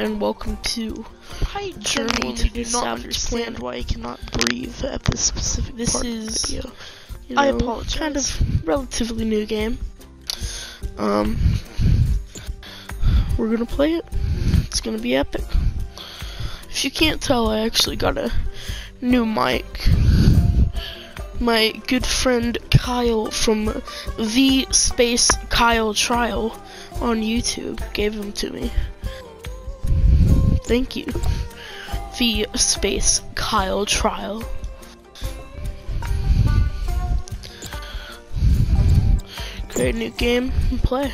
and welcome to I Journey to do the not Savage understand Planet. why I cannot breathe at this specific This part of the is, video. you I apologize. kind of relatively new game. Um, we're gonna play it. It's gonna be epic. If you can't tell, I actually got a new mic. My good friend Kyle from the Space Kyle Trial on YouTube gave them to me. Thank you. The Space Kyle Trial. Create a new game and play.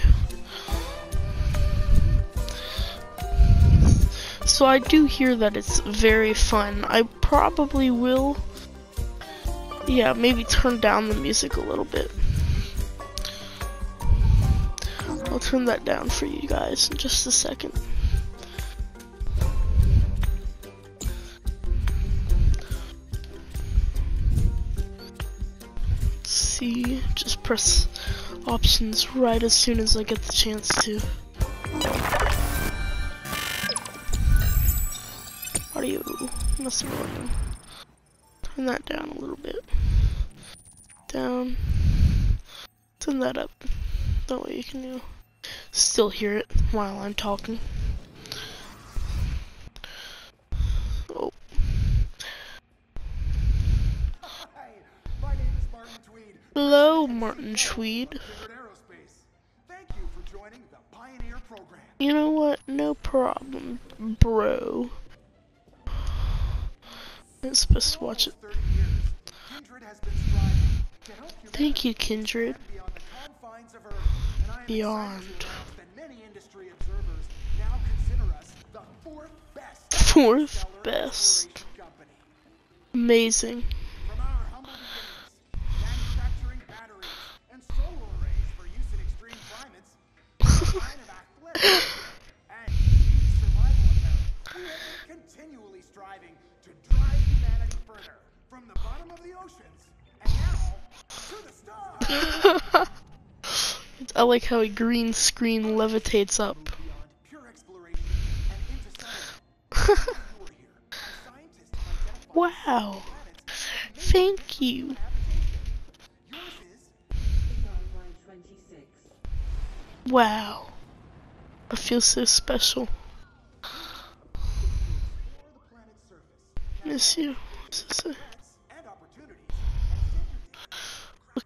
So I do hear that it's very fun. I probably will, yeah, maybe turn down the music a little bit. I'll turn that down for you guys in just a second. see, just press options right as soon as I get the chance to. Audio be going. Turn that down a little bit. Down. Turn that up. That way you can you know, still hear it while I'm talking. Oh, hello, Martin Tweed. You know what? No problem, bro. I'm supposed to watch it. For almost 30 years, Kindred has been the oceans and now to the. I like how a green screen levitates up. Wow. Thank you. Wow. I feel so special. Miss you.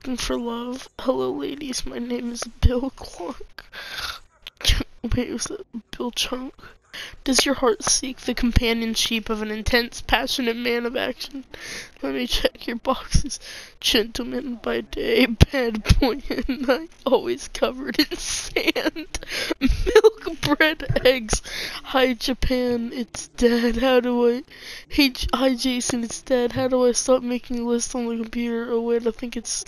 Looking for love. Hello, ladies. My name is Bill Clunk. Bill Chunk? Does your heart seek the companionship of an intense, passionate man of action? Let me check your boxes. Gentleman by day, bad boy at night, always covered in sand. Milk, bread, eggs. Hi, Japan, it's dead. How do I. Hey, hi, Jason, it's dead. How do I stop making lists on the computer? Oh, wait, I think it's.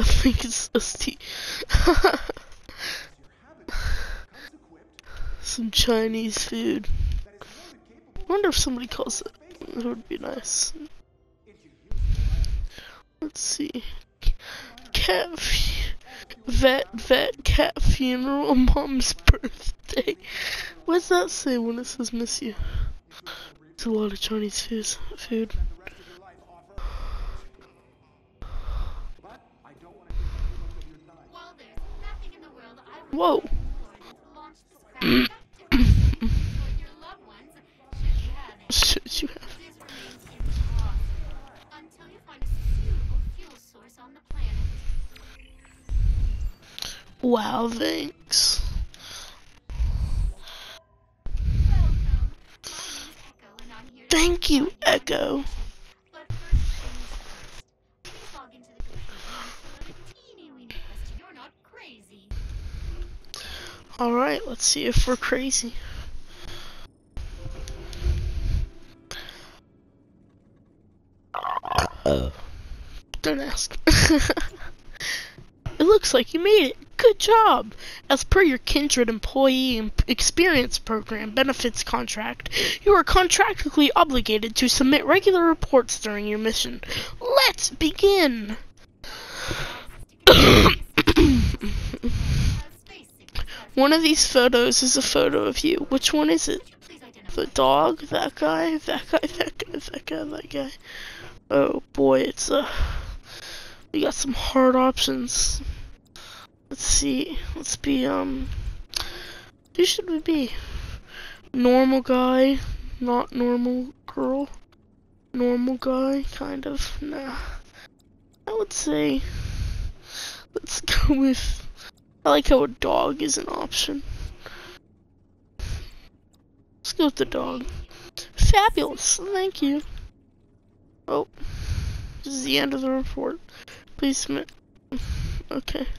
I think it's a ST. Some Chinese food. I wonder if somebody calls it. It would be nice. Let's see. Cat. Vet, vet, cat funeral, mom's birthday. What does that say when it says miss you? It's a lot of Chinese food. food. While EKO, and I'm here to Thank you, EKO. Alright, let's see if we're crazy. Don't ask. it looks like you made it. Good job! As per your Kindred Employee Experience Program benefits contract, you are contractually obligated to submit regular reports during your mission. Let's begin! One of these photos is a photo of you. Which one is it? The dog? That guy? That guy? That guy? That guy? That guy? Oh boy, it's uh we got some hard options. Let's see. Let's be um who should we be? Normal guy, not normal girl. Normal guy, kind of. Nah. I would say let's go with I like how a dog is an option. Let's go with the dog. Fabulous. Thank you. Oh. This is the end of the report. Please submit. Okay.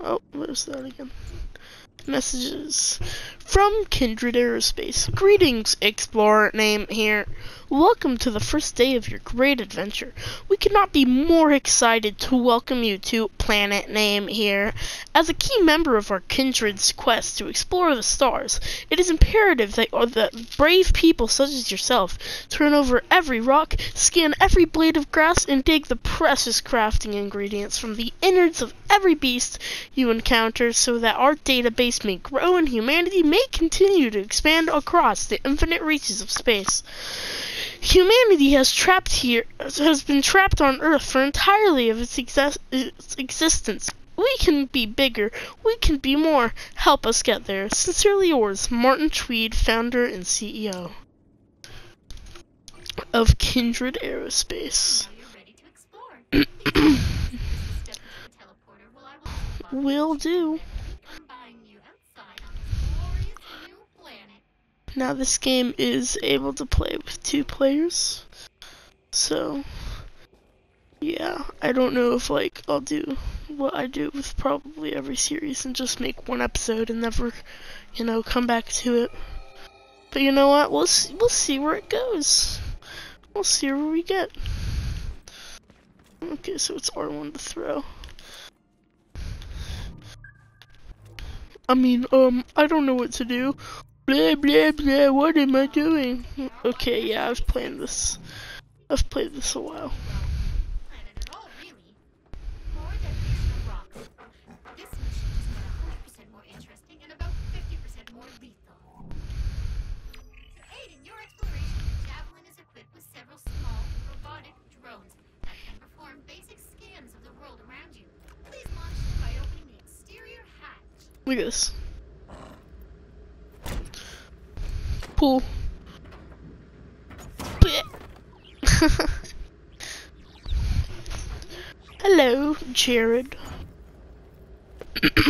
Oh, there's that again. Messages from Kindred Aerospace. Greetings, Explorer name here. Welcome to the first day of your great adventure. We could not be more excited to welcome you to Planet Name here. As a key member of our Kindred's quest to explore the stars, it is imperative that, that brave people such as yourself turn over every rock, scan every blade of grass, and dig the precious crafting ingredients from the innards of every beast you encounter so that our database may grow and humanity may continue to expand across the infinite reaches of space. Humanity has trapped here has been trapped on Earth for entirely of its, its existence. We can be bigger. We can be more. Help us get there. Sincerely yours, Martin Tweed, founder and CEO of Kindred Aerospace. Now you're ready to explore. Please step into the teleporter while I will Will do. combine you outside on this glorious new planet. Now this game is able to play with two players. So yeah, I don't know if like I'll do what I do with probably every series and just make one episode and never, you know, come back to it. But you know what? We'll see, we'll see where it goes. We'll see where we get. Okay, so it's R1 to throw. I mean, um, I don't know what to do. Blah blah blah, what am I doing? Okay, yeah, I've played this. I've played this a while. Planet at all, really. More detonation of rocks. This mission just got 100% more interesting and about 50% more lethal. To aid in your exploration, Javelin is equipped with several small, robotic drones that can perform basic scans of the world around you. Please launch them by opening the exterior hatch. Look at this. Pool. Hello, Jared.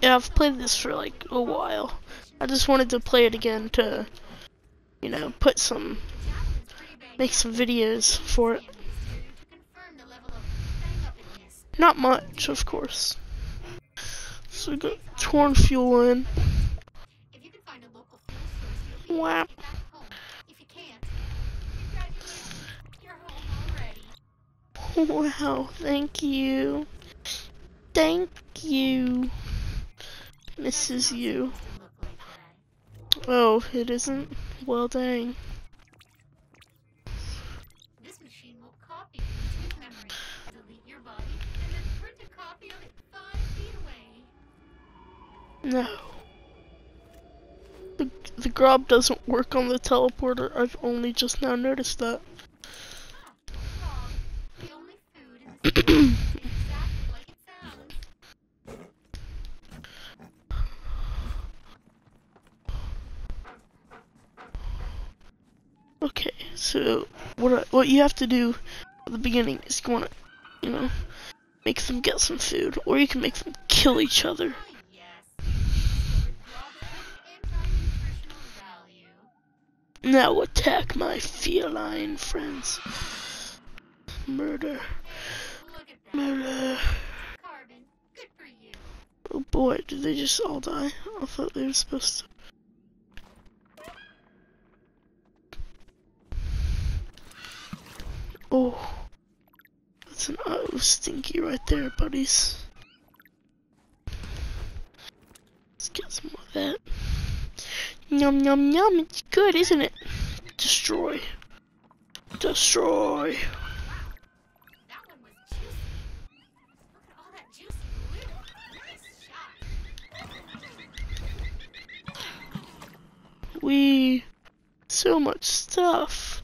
yeah, I've played this for like a while. I just wanted to play it again to, you know, put some, make some videos for it. Not much, of course. So we got torn fuel line. Already. Wow, thank you. Thank you. Mrs. You. Look like that. Oh, it isn't? Well, dang. This grub doesn't work on the teleporter. I've only just now noticed that. Okay, so what I, what you have to do at the beginning is you want to, you know, make them get some food, or you can make them kill each other. Now attack my feline friends. Murder, murder. Oh boy, did they just all die? I thought they were supposed to. Oh, that's an oh stinky right there, buddies. Let's get some more of that. Yum yum yum, it's good, isn't it? Destroy. Destroy. That one was juicy. Look at all that juicy glue. Nice shot. We. So much stuff.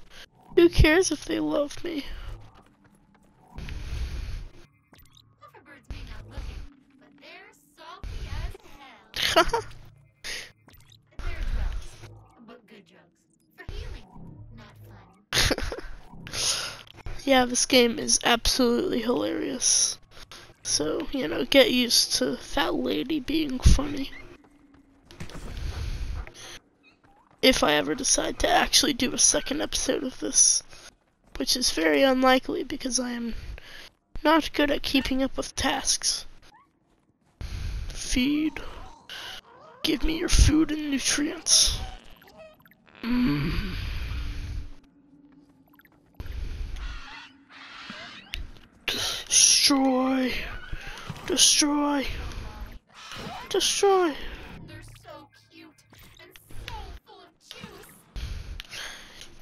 Who cares if they love me? Hoverbirds yeah, this game is absolutely hilarious. So, you know, get used to that lady being funny. If I ever decide to actually do a second episode of this, which is very unlikely because I am not good at keeping up with tasks. Feed. Give me your food and nutrients. Mm. Destroy. Destroy. Destroy. They're so cute and so full of juice.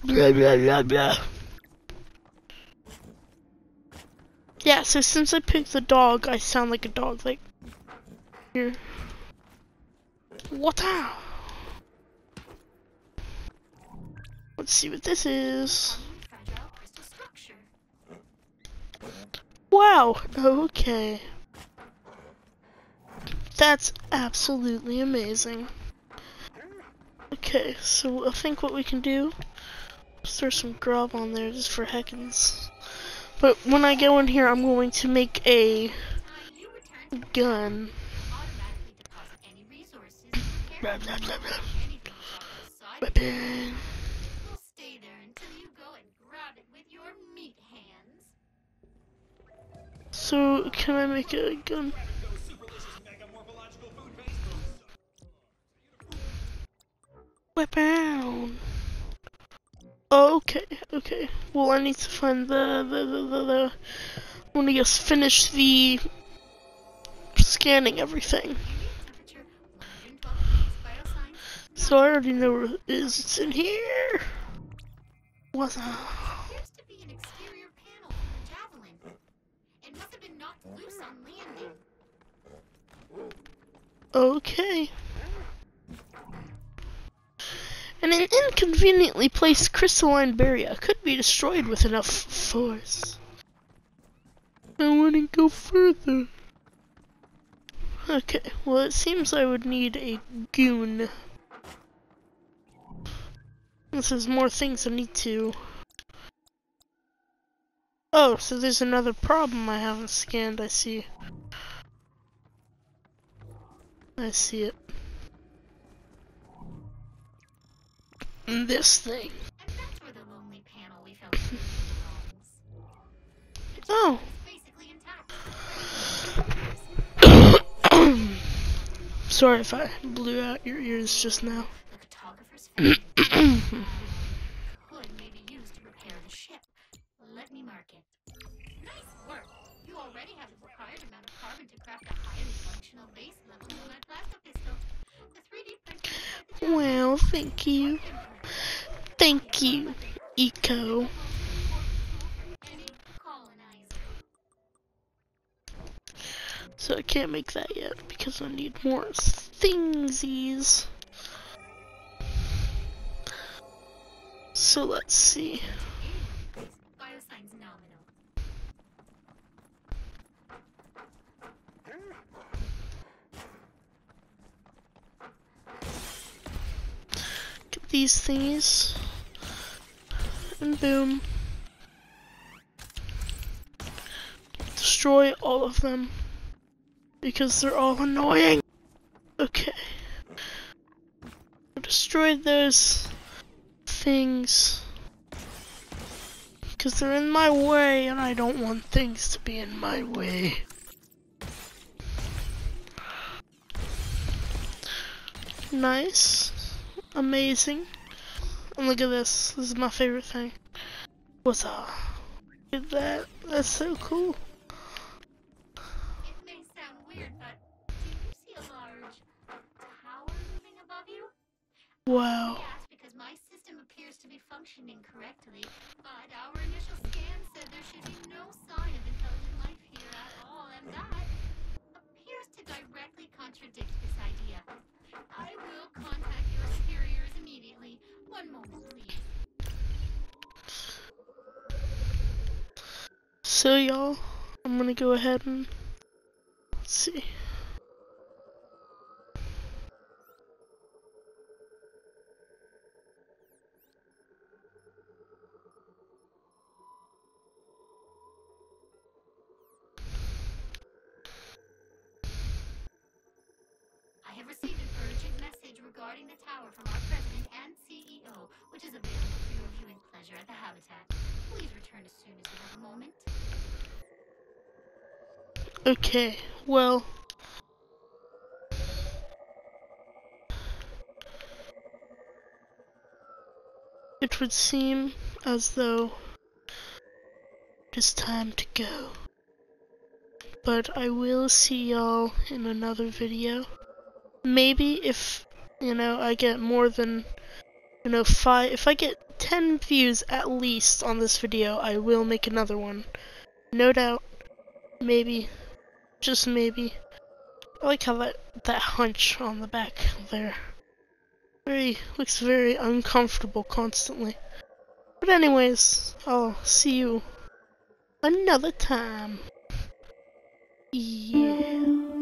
Blah blah blah blah. Yeah, so since I picked the dog, I sound like a dog, like here. What the? Let's see what this is. Wow, okay. That's absolutely amazing. Okay, so I think what we can do is throw some grub on there just for heckins. But when I go in here, I'm going to make a Time you return to gun. automatically deposit any resources you Blah, carry. blah, blah, blah. Anything outside Weapon. will stay there until you go and grab it with your meat hands. So, can I make a gun? Weapon. Okay, okay. Well, I need to find the the the the. the I want to just finish the scanning everything. Temperature 112 degrees bioscience. So I already know where it is. It's in here. What's up? Okay. And an inconveniently placed crystalline barrier could be destroyed with enough force. I to go further. Okay, well, it seems I would need a goon. This is more things I need to. Oh, so there's another problem I haven't scanned, I see. I see it. This thing. And that's where the lonely panel we found here belongs. The Oh. javelin is basically intact. Sorry if I blew out your ears just now. The photographer's face could maybe used to repair the ship. Let me mark it. Nice work. You already have the required amount of carbon to craft a highly functional base Well, thank you. Thank you, EKO. So I can't make that yet because I need more thingsies. So let's see. Thingies. And boom. Destroy all of them. Because they're all annoying. Okay. Destroyed those things. Because they're in my way and I don't want things to be in my way. Nice. Amazing. And look at this. This is my favorite thing. What's up? Look at that. That's so cool. Wow. Yes, because my system appears to be functioning correctly, but our initial scan So y'all, I'm gonna go ahead and let's see. The tower from our president and CEO, which is available for your viewing pleasure at the Habitat. Please return as soon as you have a moment. Okay, well. It would seem as though it is time to go. But I will see y'all in another video. Maybe if, you know, I get more than, you know, five, if I get 10 views at least on this video, I will make another one. No doubt. Maybe just maybe. I like how that that hunch on the back there. Very looks very uncomfortable constantly. But anyways, I'll see you another time. Yeah.